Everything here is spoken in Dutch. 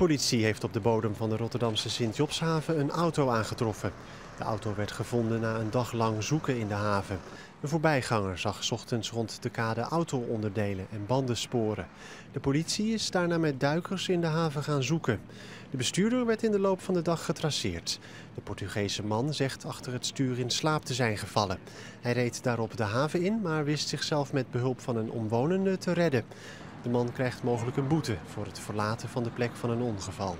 politie heeft op de bodem van de Rotterdamse Sint-Jobshaven een auto aangetroffen. De auto werd gevonden na een dag lang zoeken in de haven. Een voorbijganger zag ochtends rond de kade auto-onderdelen en bandensporen. De politie is daarna met duikers in de haven gaan zoeken. De bestuurder werd in de loop van de dag getraceerd. De Portugese man zegt achter het stuur in slaap te zijn gevallen. Hij reed daarop de haven in, maar wist zichzelf met behulp van een omwonende te redden. De man krijgt mogelijk een boete voor het verlaten van de plek van een ongeval.